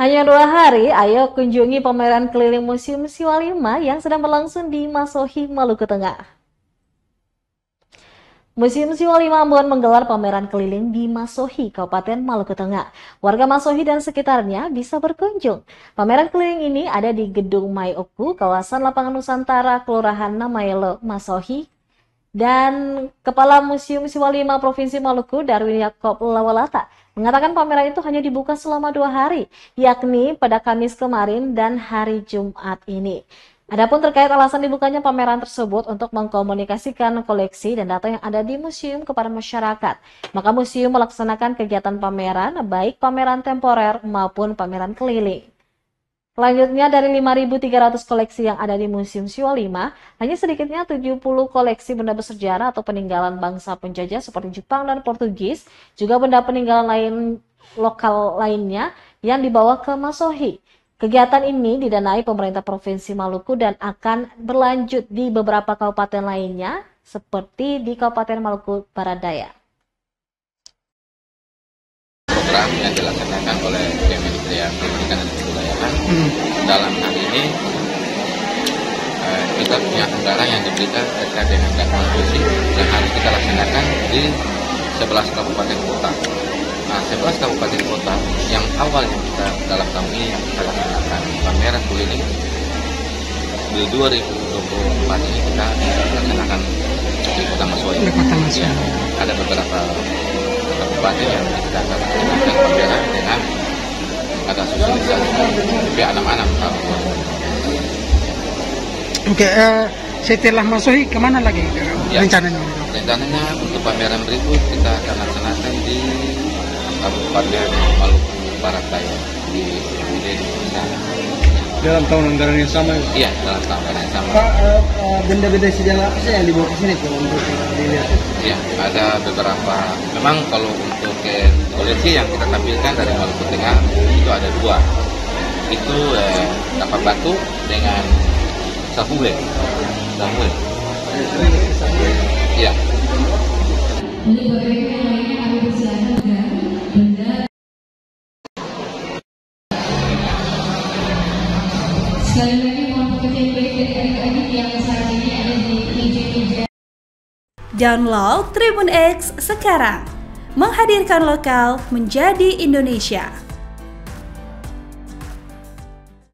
Hanya dua hari, ayo kunjungi pameran keliling Museum Siwalima yang sedang berlangsung di Masohi, Maluku Tengah. Museum Siwalima Ambon menggelar pameran keliling di Masohi, Kabupaten Maluku Tengah. Warga Masohi dan sekitarnya bisa berkunjung. Pameran keliling ini ada di Gedung Mayoku, kawasan Lapangan Nusantara, Kelurahan Namayelo, Masohi, dan Kepala Museum Siwalima Provinsi Maluku, Darwin Yakob Lawalata, mengatakan pameran itu hanya dibuka selama dua hari, yakni pada Kamis kemarin dan hari Jumat ini. Adapun terkait alasan dibukanya pameran tersebut untuk mengkomunikasikan koleksi dan data yang ada di museum kepada masyarakat, maka museum melaksanakan kegiatan pameran baik pameran temporer maupun pameran keliling. Selanjutnya dari 5.300 koleksi yang ada di Museum Siwa 5, hanya sedikitnya 70 koleksi benda bersejarah atau peninggalan bangsa penjajah seperti Jepang dan Portugis, juga benda peninggalan lain lokal lainnya yang dibawa ke Masohi. Kegiatan ini didanai pemerintah Provinsi Maluku dan akan berlanjut di beberapa kabupaten lainnya seperti di Kabupaten Maluku Barat Daya. Yang dilaksanakan oleh Kementerian Pendidikan dan Kebudayaan hmm. dalam hal ini eh, kita punya anggaran yang diberikan terkait dengan gangguan fisik yang harus kita laksanakan di 11 kabupaten kota. Nah, 11 kabupaten kota yang awal yang kita dalam tahun ini yang kita laksanakan pameran keliling di 2024 ini kita laksanakan di Kota Masoi. Di Kota. Ya, ada beberapa kabupaten yang kita akan pameran dengan ada sosialisasi pihak anak-anak Oke, uh, setelah Masoi ke mana lagi ya. rencananya? Rencananya untuk pameran berikut kita akan laksanakan di Kabupaten Maluku Barat Daya di dalam tahun anggaran yang sama? Iya dalam tahun anggaran yang sama. Pak uh, uh, benda-benda sejarah apa sih yang dibawa ke sini tuh untuk dilihat? Iya ada beberapa. Memang kalau untuk ke koleksi yang kita tampilkan dari Maluku Tengah itu ada dua. Itu eh, kapal batu dengan sahule sahule Sekali lagi mohon. Download Tribun X sekarang. Menghadirkan lokal menjadi Indonesia.